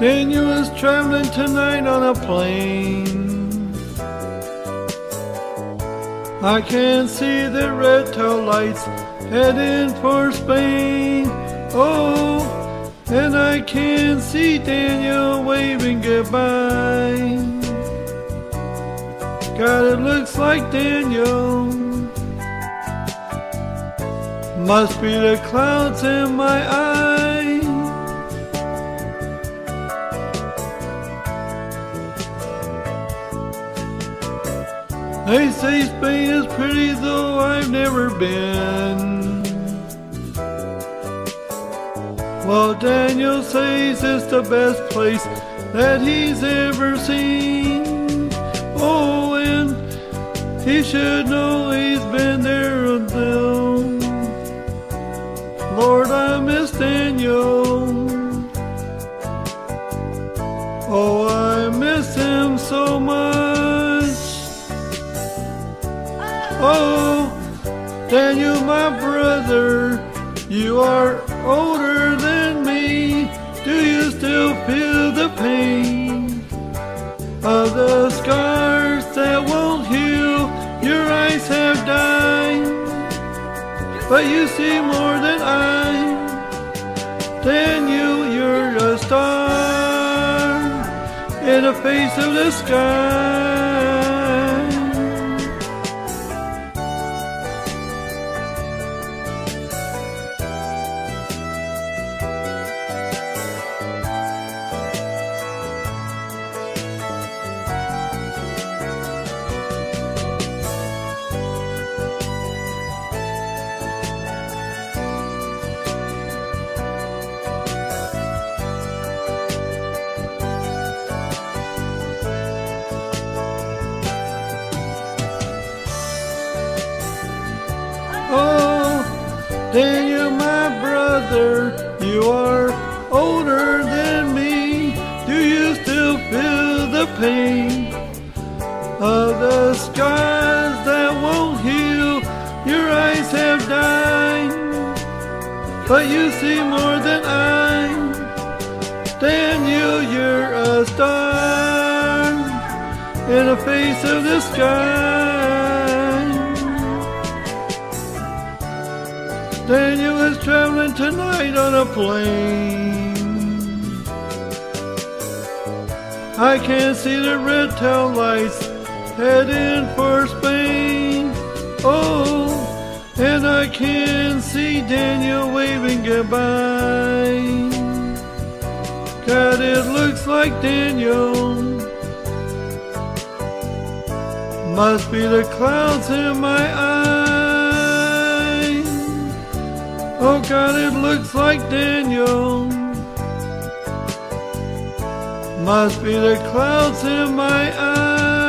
Daniel is traveling tonight on a plane. I can see the red tail lights heading for Spain. Oh, and I can see Daniel waving goodbye. God, it looks like Daniel. Must be the clouds in my eyes. They say Spain is pretty, though I've never been. Well, Daniel says it's the best place that he's ever seen. Oh, and he should know he's been there until. Lord, I miss Daniel. Oh, Daniel, my brother, you are older than me. Do you still feel the pain of the scars that won't heal? Your eyes have died, but you see more than I. Daniel, you're a star in the face of the sky. Oh, Daniel, my brother, you are older than me. Do you still feel the pain of the scars that won't heal? Your eyes have died, but you see more than I. Daniel, you're a star in the face of the sky. Daniel is traveling tonight on a plane. I can see the red tail lights heading for Spain. Oh, and I can see Daniel waving goodbye. God, it looks like Daniel. Must be the clouds in my eyes. God, it looks like Daniel. Must be the clouds in my eyes.